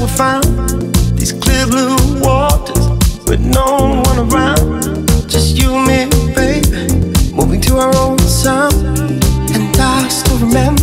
We found these clear blue waters with no one around. Just you and me, baby, moving to our own sound. And I still remember